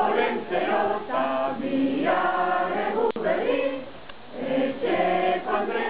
Vencerò mia recuperi e che andremo.